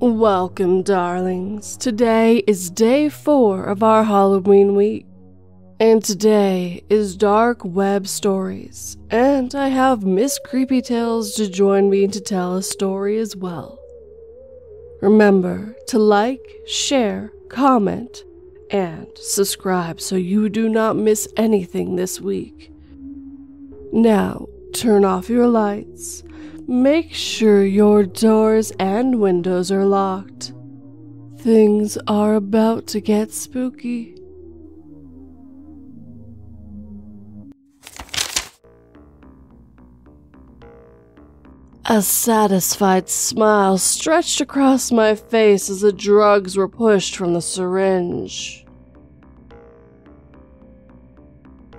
Welcome, darlings. Today is day four of our Halloween week. And today is Dark Web Stories. And I have Miss Creepy Tales to join me to tell a story as well. Remember to like, share, comment, and subscribe so you do not miss anything this week. Now, turn off your lights Make sure your doors and windows are locked. Things are about to get spooky. A satisfied smile stretched across my face as the drugs were pushed from the syringe.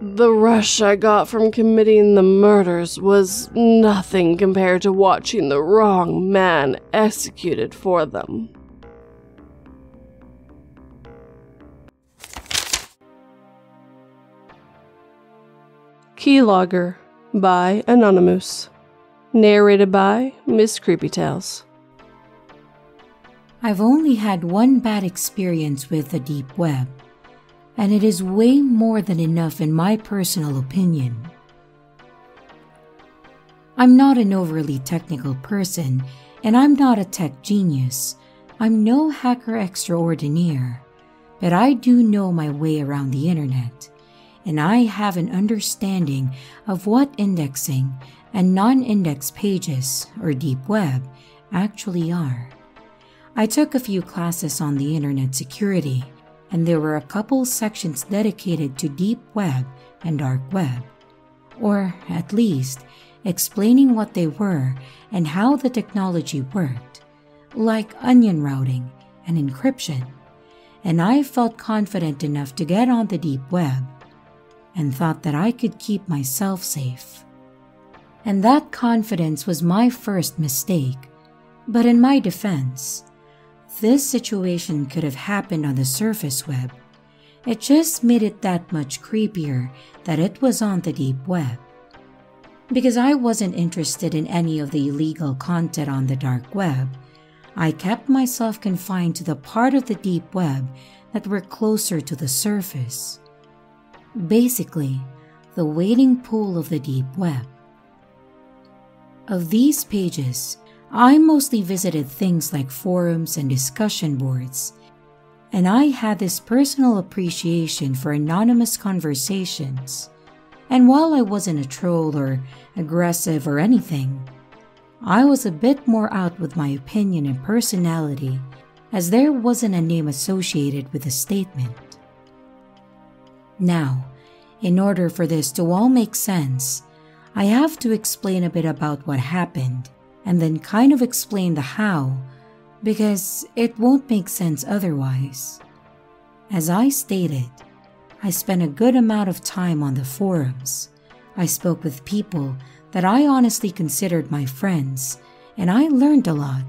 The rush I got from committing the murders was nothing compared to watching the wrong man executed for them. Keylogger by Anonymoose. Narrated by Miss Creepy Tales. I've only had one bad experience with the deep web and it is way more than enough in my personal opinion. I'm not an overly technical person, and I'm not a tech genius. I'm no hacker extraordinaire, but I do know my way around the internet, and I have an understanding of what indexing and non index pages, or deep web, actually are. I took a few classes on the internet security and there were a couple sections dedicated to deep web and dark web, or at least explaining what they were and how the technology worked, like onion routing and encryption. And I felt confident enough to get on the deep web and thought that I could keep myself safe. And that confidence was my first mistake. But in my defense, this situation could have happened on the surface web. It just made it that much creepier that it was on the deep web. Because I wasn't interested in any of the illegal content on the dark web, I kept myself confined to the part of the deep web that were closer to the surface. Basically, the wading pool of the deep web. Of these pages, I mostly visited things like forums and discussion boards, and I had this personal appreciation for anonymous conversations. And while I wasn't a troll or aggressive or anything, I was a bit more out with my opinion and personality, as there wasn't a name associated with the statement. Now, in order for this to all make sense, I have to explain a bit about what happened and then kind of explain the how, because it won't make sense otherwise. As I stated, I spent a good amount of time on the forums. I spoke with people that I honestly considered my friends, and I learned a lot.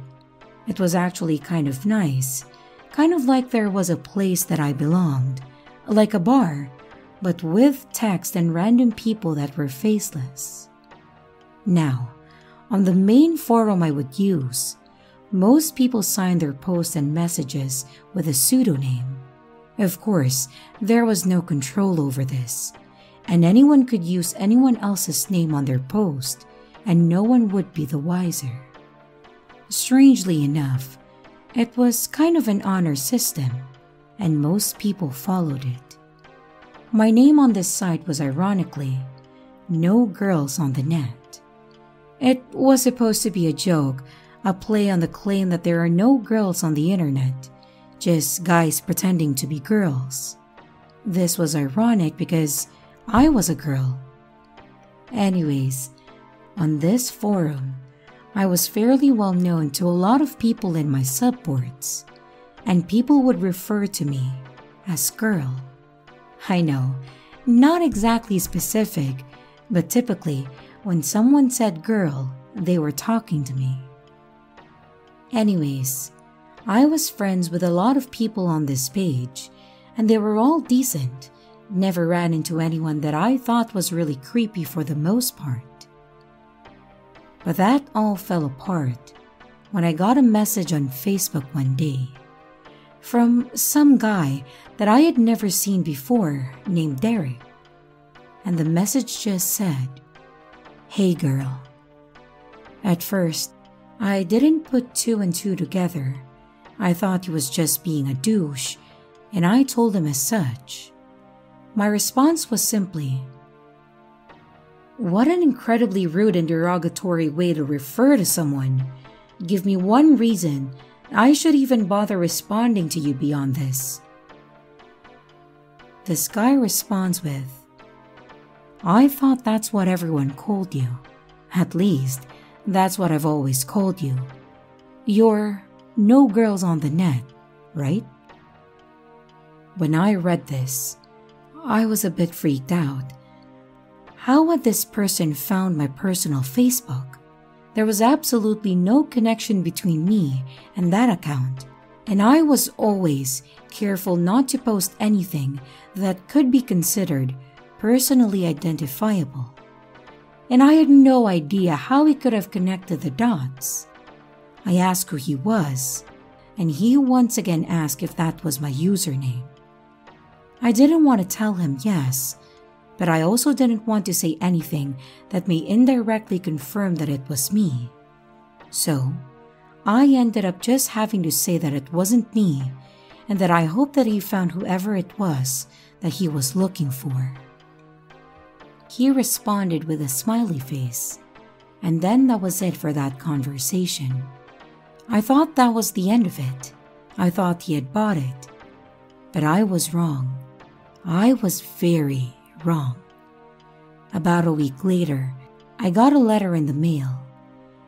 It was actually kind of nice, kind of like there was a place that I belonged, like a bar, but with text and random people that were faceless. Now, on the main forum I would use, most people signed their posts and messages with a pseudonym. Of course, there was no control over this, and anyone could use anyone else's name on their post, and no one would be the wiser. Strangely enough, it was kind of an honor system, and most people followed it. My name on this site was ironically, No Girls on the Net. It was supposed to be a joke, a play on the claim that there are no girls on the internet, just guys pretending to be girls. This was ironic because I was a girl. Anyways, on this forum, I was fairly well known to a lot of people in my subboards, and people would refer to me as girl. I know, not exactly specific, but typically when someone said girl, they were talking to me. Anyways, I was friends with a lot of people on this page, and they were all decent. Never ran into anyone that I thought was really creepy for the most part. But that all fell apart when I got a message on Facebook one day from some guy that I had never seen before named Derek. And the message just said, Hey girl. At first, I didn't put two and two together. I thought he was just being a douche, and I told him as such. My response was simply, What an incredibly rude and derogatory way to refer to someone. Give me one reason I should even bother responding to you beyond this. This guy responds with, I thought that's what everyone called you. At least, that's what I've always called you. You're no girls on the net, right? When I read this, I was a bit freaked out. How had this person found my personal Facebook? There was absolutely no connection between me and that account, and I was always careful not to post anything that could be considered personally identifiable. And I had no idea how he could have connected the dots. I asked who he was, and he once again asked if that was my username. I didn't want to tell him yes but I also didn't want to say anything that may indirectly confirm that it was me. So, I ended up just having to say that it wasn't me and that I hoped that he found whoever it was that he was looking for. He responded with a smiley face, and then that was it for that conversation. I thought that was the end of it. I thought he had bought it. But I was wrong. I was very, wrong. About a week later, I got a letter in the mail.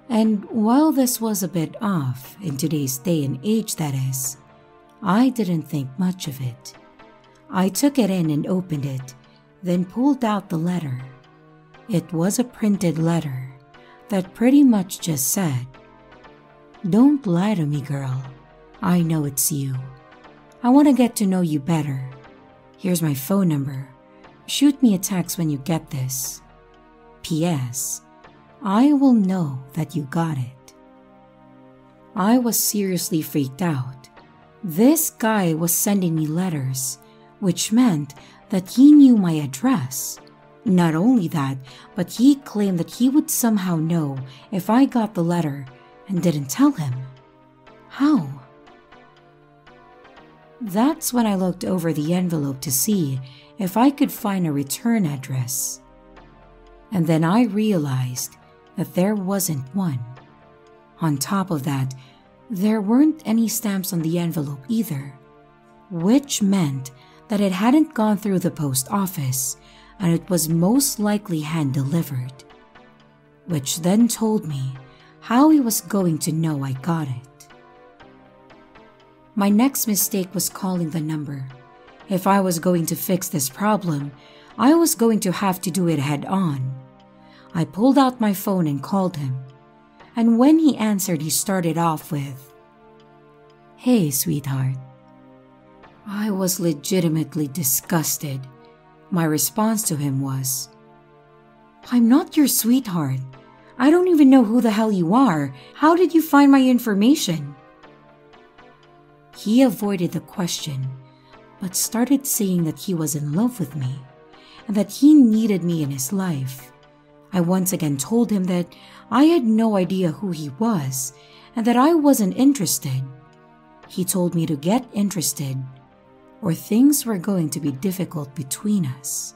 And while this was a bit off in today's day and age, that is, I didn't think much of it. I took it in and opened it, then pulled out the letter. It was a printed letter that pretty much just said, Don't lie to me, girl. I know it's you. I want to get to know you better. Here's my phone number. Shoot me a text when you get this. P.S. I will know that you got it. I was seriously freaked out. This guy was sending me letters, which meant that he knew my address. Not only that, but he claimed that he would somehow know if I got the letter and didn't tell him. How? That's when I looked over the envelope to see if I could find a return address. And then I realized that there wasn't one. On top of that, there weren't any stamps on the envelope either, which meant that it hadn't gone through the post office and it was most likely hand delivered. Which then told me how he was going to know I got it. My next mistake was calling the number if I was going to fix this problem, I was going to have to do it head on. I pulled out my phone and called him. And when he answered, he started off with, Hey, sweetheart. I was legitimately disgusted. My response to him was, I'm not your sweetheart. I don't even know who the hell you are. How did you find my information? He avoided the question but started saying that he was in love with me and that he needed me in his life. I once again told him that I had no idea who he was and that I wasn't interested. He told me to get interested or things were going to be difficult between us.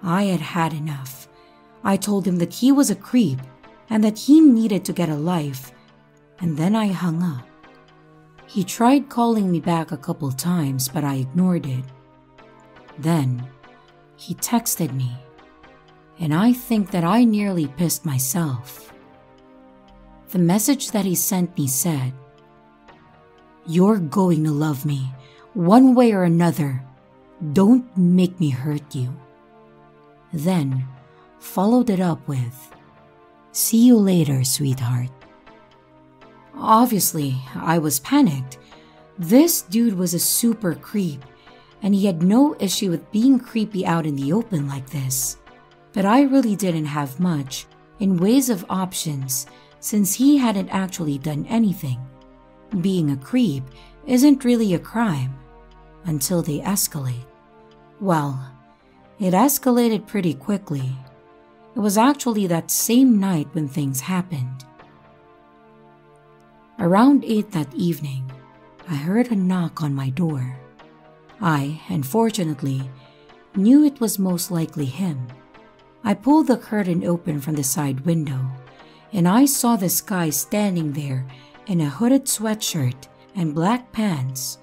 I had had enough. I told him that he was a creep and that he needed to get a life, and then I hung up. He tried calling me back a couple times, but I ignored it. Then, he texted me, and I think that I nearly pissed myself. The message that he sent me said, You're going to love me, one way or another. Don't make me hurt you. Then, followed it up with, See you later, sweetheart. Obviously, I was panicked. This dude was a super creep, and he had no issue with being creepy out in the open like this. But I really didn't have much in ways of options since he hadn't actually done anything. Being a creep isn't really a crime until they escalate. Well, it escalated pretty quickly. It was actually that same night when things happened. Around 8 that evening, I heard a knock on my door. I, unfortunately, knew it was most likely him. I pulled the curtain open from the side window, and I saw this guy standing there in a hooded sweatshirt and black pants.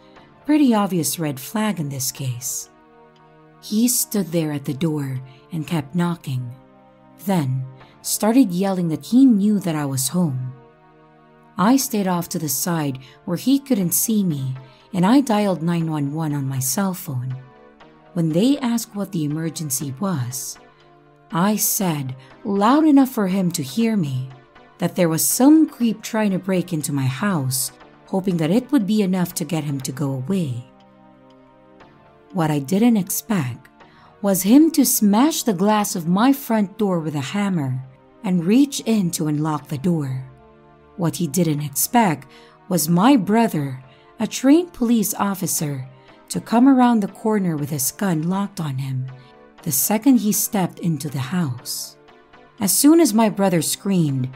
Pretty obvious red flag in this case. He stood there at the door and kept knocking, then started yelling that he knew that I was home. I stayed off to the side where he couldn't see me and I dialed 911 on my cell phone. When they asked what the emergency was, I said, loud enough for him to hear me, that there was some creep trying to break into my house, hoping that it would be enough to get him to go away. What I didn't expect was him to smash the glass of my front door with a hammer and reach in to unlock the door. What he didn't expect was my brother a trained police officer to come around the corner with his gun locked on him the second he stepped into the house. As soon as my brother screamed,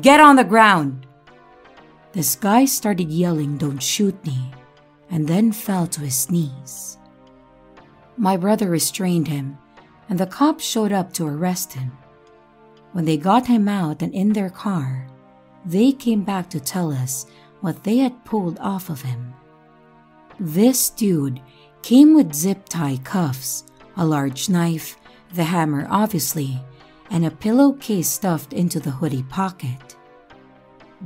Get on the ground! This guy started yelling, Don't shoot me, and then fell to his knees. My brother restrained him, and the cops showed up to arrest him. When they got him out and in their car, they came back to tell us what they had pulled off of him. This dude came with zip tie cuffs, a large knife, the hammer obviously, and a pillowcase stuffed into the hoodie pocket.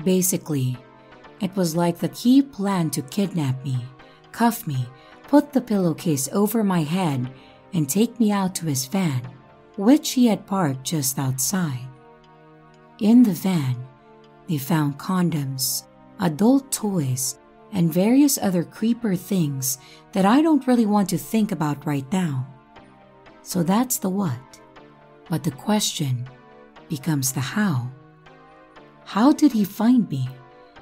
Basically, it was like that he planned to kidnap me, cuff me, put the pillowcase over my head, and take me out to his van, which he had parked just outside. In the van, they found condoms, adult toys, and various other creeper things that I don't really want to think about right now. So that's the what. But the question becomes the how. How did he find me?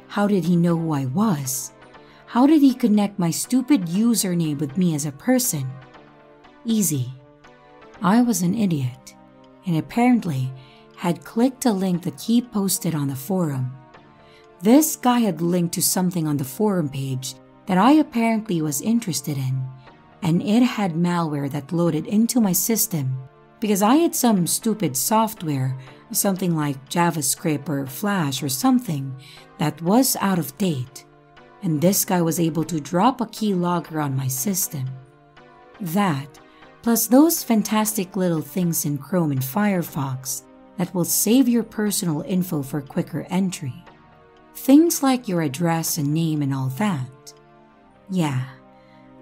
How did he know who I was? How did he connect my stupid username with me as a person? Easy. I was an idiot, and apparently had clicked a link that he posted on the forum this guy had linked to something on the forum page that I apparently was interested in, and it had malware that loaded into my system because I had some stupid software, something like JavaScript or Flash or something, that was out of date, and this guy was able to drop a keylogger on my system. That, plus those fantastic little things in Chrome and Firefox that will save your personal info for quicker entry. Things like your address and name and all that. Yeah,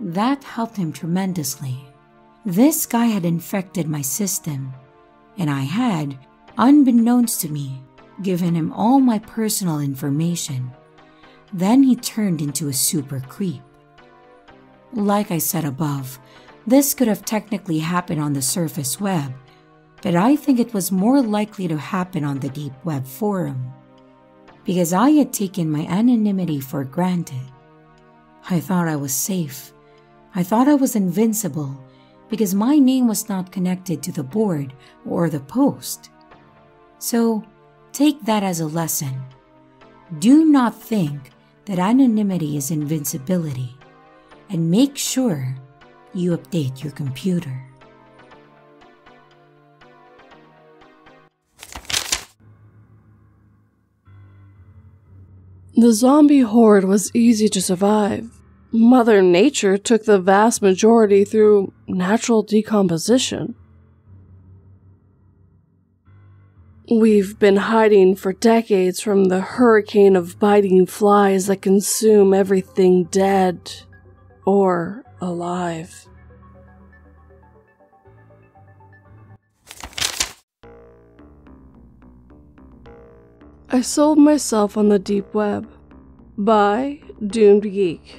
that helped him tremendously. This guy had infected my system, and I had, unbeknownst to me, given him all my personal information. Then he turned into a super creep. Like I said above, this could have technically happened on the surface web, but I think it was more likely to happen on the deep web forum because I had taken my anonymity for granted. I thought I was safe. I thought I was invincible because my name was not connected to the board or the post. So take that as a lesson. Do not think that anonymity is invincibility and make sure you update your computer. The zombie horde was easy to survive. Mother Nature took the vast majority through natural decomposition. We've been hiding for decades from the hurricane of biting flies that consume everything dead or alive. I sold myself on the deep web. By Doomed Geek.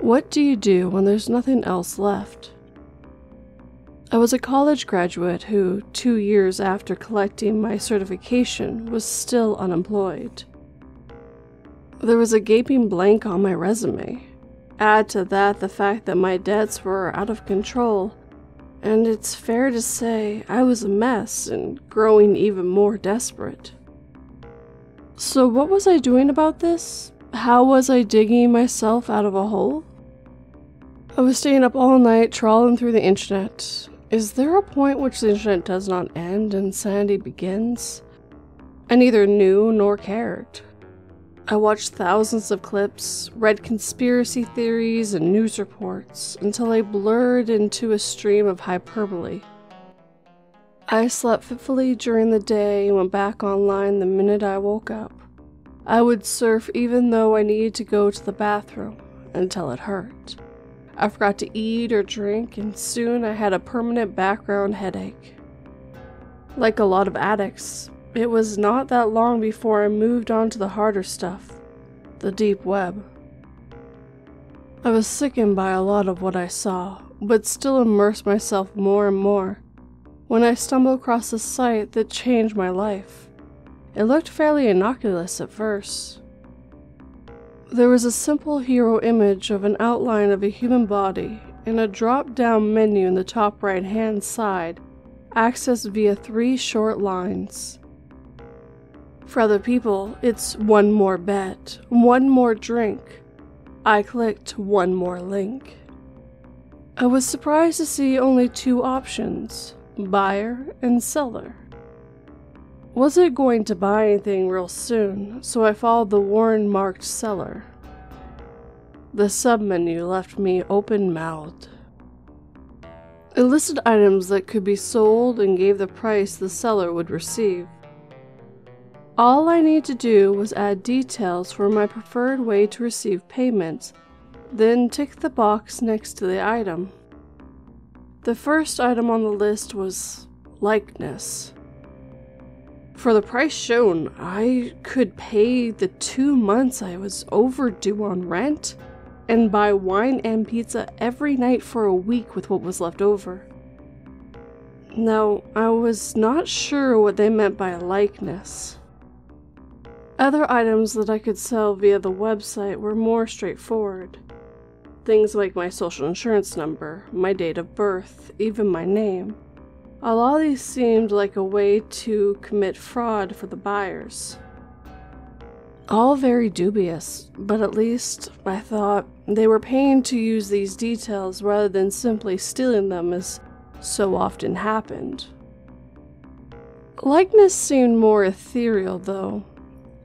What do you do when there's nothing else left? I was a college graduate who, two years after collecting my certification, was still unemployed. There was a gaping blank on my resume. Add to that the fact that my debts were out of control, and it's fair to say I was a mess and growing even more desperate. So, what was I doing about this? How was I digging myself out of a hole? I was staying up all night trawling through the internet, is there a point which the internet does not end and sanity begins? I neither knew nor cared. I watched thousands of clips, read conspiracy theories and news reports until I blurred into a stream of hyperbole. I slept fitfully during the day and went back online the minute I woke up. I would surf even though I needed to go to the bathroom until it hurt. I forgot to eat or drink, and soon I had a permanent background headache. Like a lot of addicts, it was not that long before I moved on to the harder stuff the deep web. I was sickened by a lot of what I saw, but still immersed myself more and more when I stumbled across a site that changed my life. It looked fairly innocuous at first, there was a simple hero image of an outline of a human body and a drop down menu in the top right hand side, accessed via three short lines. For other people, it's one more bet, one more drink. I clicked one more link. I was surprised to see only two options buyer and seller. Wasn't going to buy anything real soon, so I followed the Warren marked seller. The submenu left me open mouthed. It listed items that could be sold and gave the price the seller would receive. All I need to do was add details for my preferred way to receive payments, then tick the box next to the item. The first item on the list was likeness. For the price shown, I could pay the two months I was overdue on rent and buy wine and pizza every night for a week with what was left over. Now, I was not sure what they meant by a likeness. Other items that I could sell via the website were more straightforward. Things like my social insurance number, my date of birth, even my name. A lot of these seemed like a way to commit fraud for the buyers. All very dubious, but at least, I thought, they were paying to use these details rather than simply stealing them as so often happened. Likeness seemed more ethereal, though.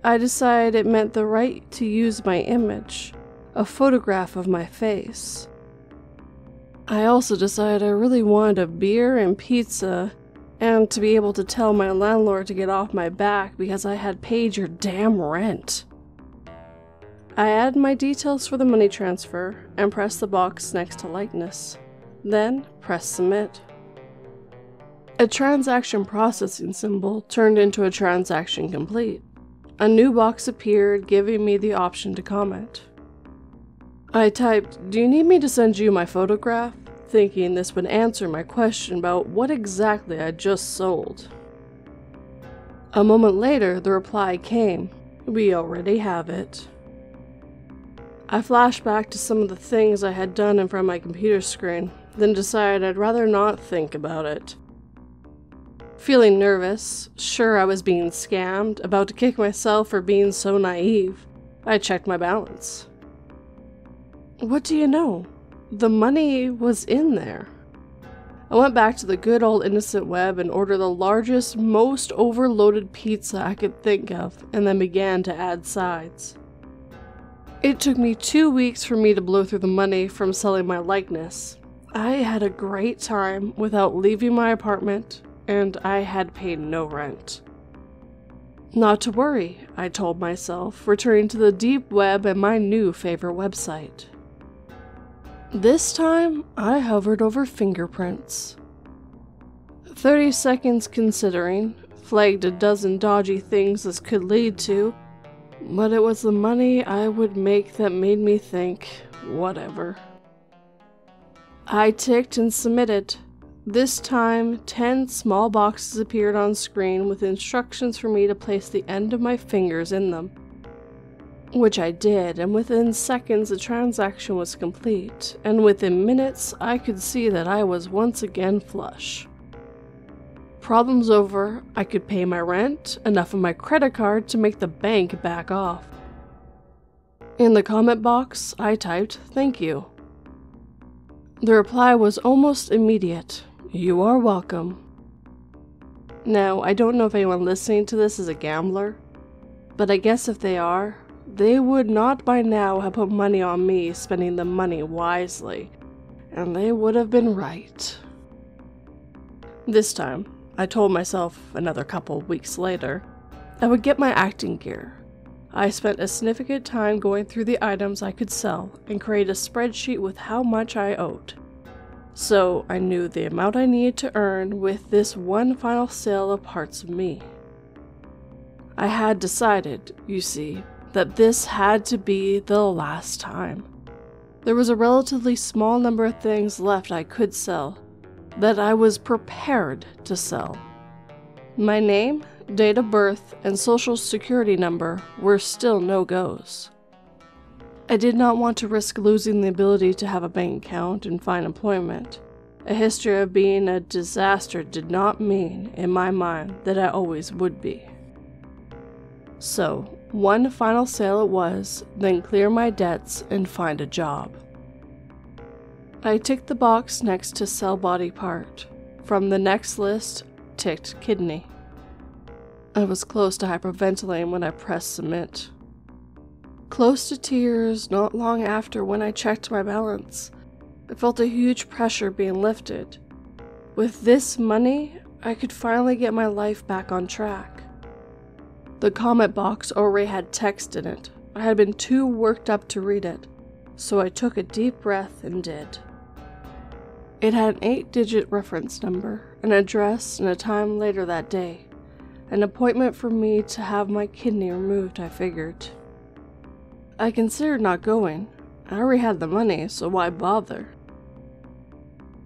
I decided it meant the right to use my image, a photograph of my face. I also decided I really wanted a beer and pizza and to be able to tell my landlord to get off my back because I had paid your damn rent. I add my details for the money transfer and press the box next to likeness. Then press submit. A transaction processing symbol turned into a transaction complete. A new box appeared giving me the option to comment. I typed, Do you need me to send you my photograph? thinking this would answer my question about what exactly I just sold. A moment later, the reply came We already have it. I flashed back to some of the things I had done in front of my computer screen, then decided I'd rather not think about it. Feeling nervous, sure I was being scammed, about to kick myself for being so naive, I checked my balance. What do you know? The money was in there. I went back to the good old innocent web and ordered the largest, most overloaded pizza I could think of, and then began to add sides. It took me two weeks for me to blow through the money from selling my likeness. I had a great time without leaving my apartment, and I had paid no rent. Not to worry, I told myself, returning to the deep web and my new favorite website. This time, I hovered over fingerprints. 30 seconds considering, flagged a dozen dodgy things this could lead to, but it was the money I would make that made me think, whatever. I ticked and submitted. This time, 10 small boxes appeared on screen with instructions for me to place the end of my fingers in them. Which I did, and within seconds the transaction was complete, and within minutes I could see that I was once again flush. Problems over, I could pay my rent, enough of my credit card to make the bank back off. In the comment box, I typed, Thank you. The reply was almost immediate You are welcome. Now, I don't know if anyone listening to this is a gambler, but I guess if they are, they would not by now have put money on me spending the money wisely, and they would have been right. This time, I told myself another couple weeks later, I would get my acting gear. I spent a significant time going through the items I could sell and create a spreadsheet with how much I owed. So I knew the amount I needed to earn with this one final sale of parts of me. I had decided, you see, that this had to be the last time. There was a relatively small number of things left I could sell, that I was prepared to sell. My name, date of birth, and social security number were still no goes. I did not want to risk losing the ability to have a bank account and find employment. A history of being a disaster did not mean, in my mind, that I always would be. So, one final sale it was, then clear my debts and find a job. I ticked the box next to sell body part. From the next list, ticked kidney. I was close to hyperventilating when I pressed submit. Close to tears not long after when I checked my balance. I felt a huge pressure being lifted. With this money, I could finally get my life back on track. The comment box already had text in it. I had been too worked up to read it, so I took a deep breath and did. It had an eight digit reference number, an address, and a time later that day. An appointment for me to have my kidney removed, I figured. I considered not going. I already had the money, so why bother?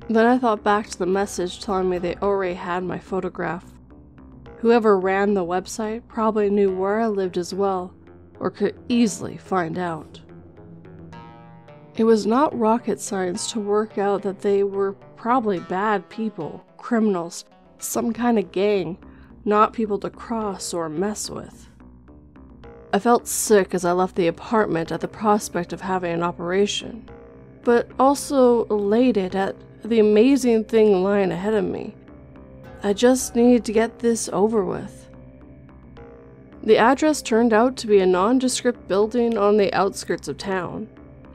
Then I thought back to the message telling me they already had my photograph Whoever ran the website probably knew where I lived as well, or could easily find out. It was not rocket science to work out that they were probably bad people, criminals, some kind of gang, not people to cross or mess with. I felt sick as I left the apartment at the prospect of having an operation, but also elated at the amazing thing lying ahead of me I just need to get this over with. The address turned out to be a nondescript building on the outskirts of town.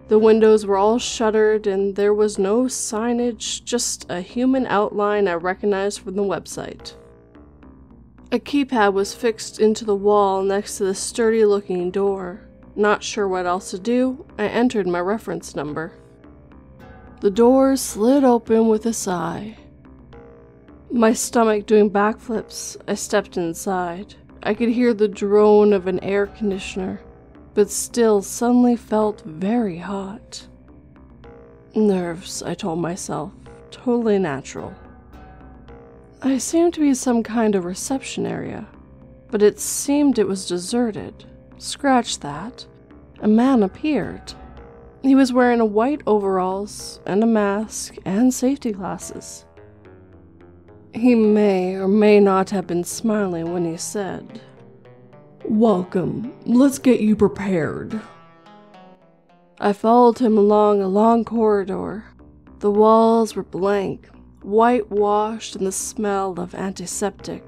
The windows were all shuttered and there was no signage, just a human outline I recognized from the website. A keypad was fixed into the wall next to the sturdy looking door. Not sure what else to do, I entered my reference number. The door slid open with a sigh. My stomach doing backflips, I stepped inside. I could hear the drone of an air conditioner, but still suddenly felt very hot. Nerves, I told myself, totally natural. I seemed to be some kind of reception area, but it seemed it was deserted. Scratch that. A man appeared. He was wearing a white overalls and a mask and safety glasses. He may or may not have been smiling when he said, Welcome, let's get you prepared. I followed him along a long corridor. The walls were blank, whitewashed, and the smell of antiseptic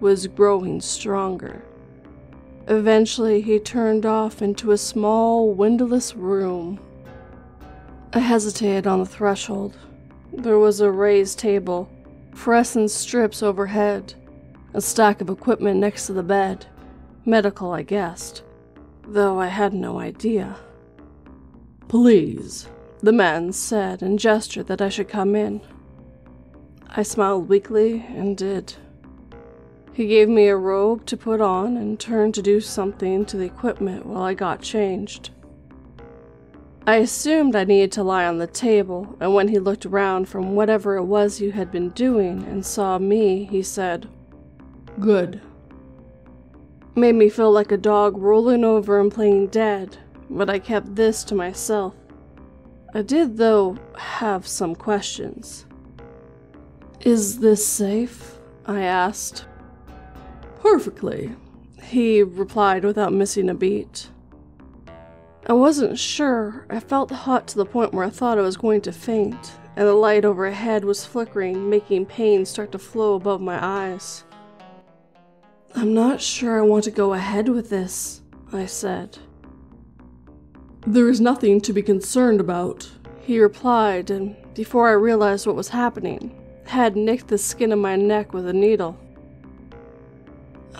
was growing stronger. Eventually, he turned off into a small, windowless room. I hesitated on the threshold. There was a raised table fluorescent strips overhead, a stack of equipment next to the bed. Medical, I guessed, though I had no idea. Please, the man said and gestured that I should come in. I smiled weakly and did. He gave me a robe to put on and turned to do something to the equipment while I got changed. I assumed I needed to lie on the table, and when he looked around from whatever it was you had been doing and saw me, he said, Good. Made me feel like a dog rolling over and playing dead, but I kept this to myself. I did, though, have some questions. Is this safe? I asked. Perfectly, he replied without missing a beat. I wasn't sure. I felt hot to the point where I thought I was going to faint, and the light overhead was flickering, making pain start to flow above my eyes. I'm not sure I want to go ahead with this, I said. There is nothing to be concerned about, he replied, and before I realized what was happening, had nicked the skin of my neck with a needle.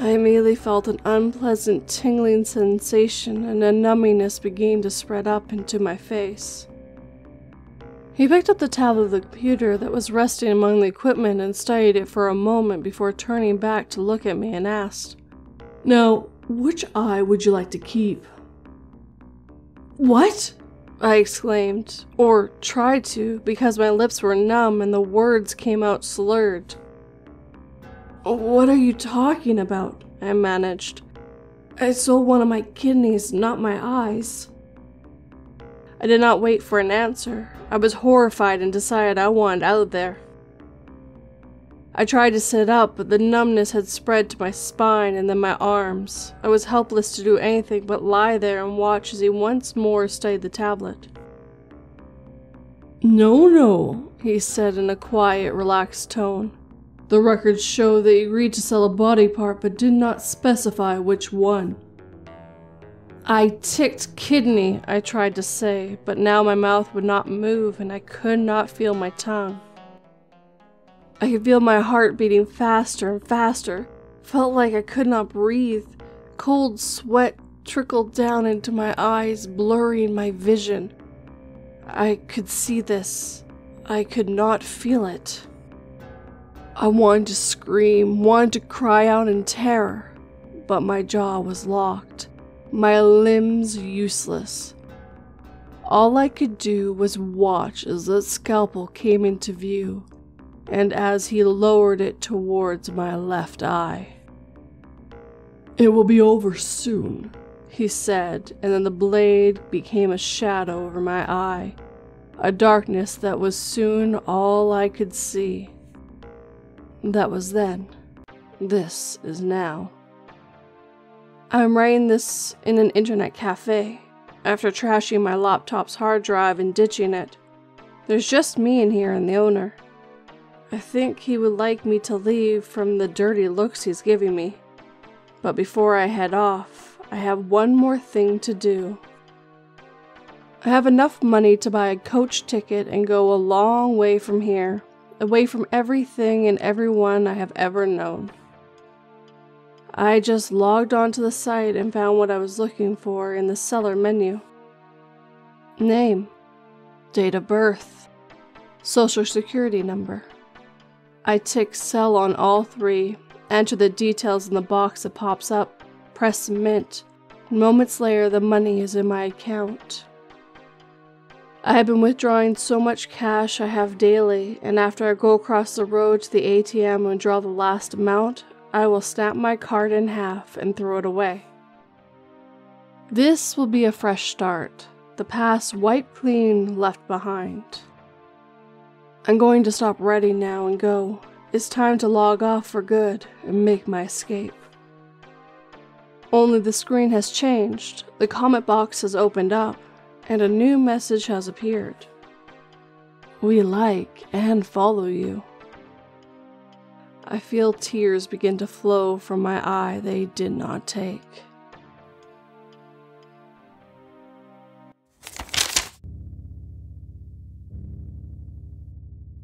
I immediately felt an unpleasant tingling sensation and a numbiness began to spread up into my face. He picked up the tablet of the computer that was resting among the equipment and studied it for a moment before turning back to look at me and asked, Now, which eye would you like to keep? What? I exclaimed, or tried to, because my lips were numb and the words came out slurred. What are you talking about? I managed. I sold one of my kidneys, not my eyes. I did not wait for an answer. I was horrified and decided I wanted out there. I tried to sit up, but the numbness had spread to my spine and then my arms. I was helpless to do anything but lie there and watch as he once more studied the tablet. No, no, he said in a quiet, relaxed tone. The records show they agreed to sell a body part but did not specify which one. I ticked kidney, I tried to say, but now my mouth would not move and I could not feel my tongue. I could feel my heart beating faster and faster, felt like I could not breathe. Cold sweat trickled down into my eyes, blurring my vision. I could see this. I could not feel it. I wanted to scream, wanted to cry out in terror, but my jaw was locked, my limbs useless. All I could do was watch as the scalpel came into view, and as he lowered it towards my left eye. It will be over soon, he said, and then the blade became a shadow over my eye, a darkness that was soon all I could see. That was then. This is now. I'm writing this in an internet cafe after trashing my laptop's hard drive and ditching it. There's just me in here and the owner. I think he would like me to leave from the dirty looks he's giving me. But before I head off, I have one more thing to do. I have enough money to buy a coach ticket and go a long way from here away from everything and everyone I have ever known. I just logged onto the site and found what I was looking for in the seller menu name, date of birth, social security number. I tick sell on all three, enter the details in the box that pops up, press submit. Moments later, the money is in my account. I have been withdrawing so much cash I have daily, and after I go across the road to the ATM and draw the last amount, I will snap my card in half and throw it away. This will be a fresh start, the past wiped clean, left behind. I'm going to stop writing now and go. It's time to log off for good and make my escape. Only the screen has changed, the comment box has opened up, and a new message has appeared. We like and follow you. I feel tears begin to flow from my eye they did not take.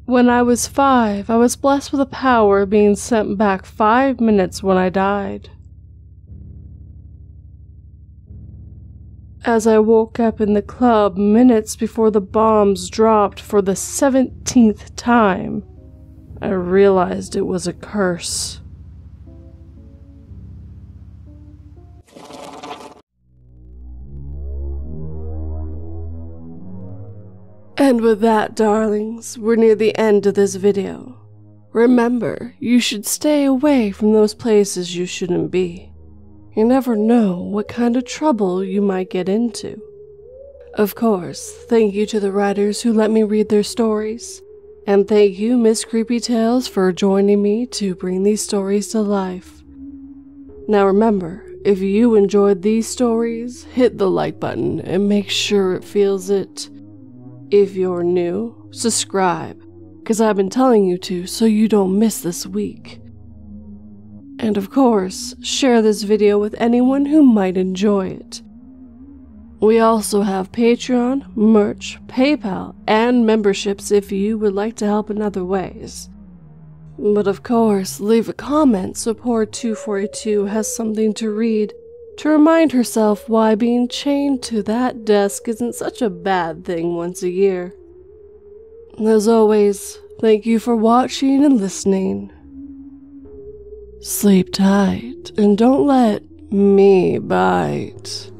When I was five, I was blessed with the power of being sent back five minutes when I died. As I woke up in the club minutes before the bombs dropped for the 17th time, I realized it was a curse. And with that, darlings, we're near the end of this video. Remember, you should stay away from those places you shouldn't be. You never know what kind of trouble you might get into. Of course, thank you to the writers who let me read their stories. And thank you, Miss Creepy Tales, for joining me to bring these stories to life. Now remember, if you enjoyed these stories, hit the like button and make sure it feels it. If you're new, subscribe, because I've been telling you to so you don't miss this week. And of course, share this video with anyone who might enjoy it. We also have Patreon, merch, PayPal, and memberships if you would like to help in other ways. But of course, leave a comment so poor 242 has something to read to remind herself why being chained to that desk isn't such a bad thing once a year. As always, thank you for watching and listening. Sleep tight and don't let me bite.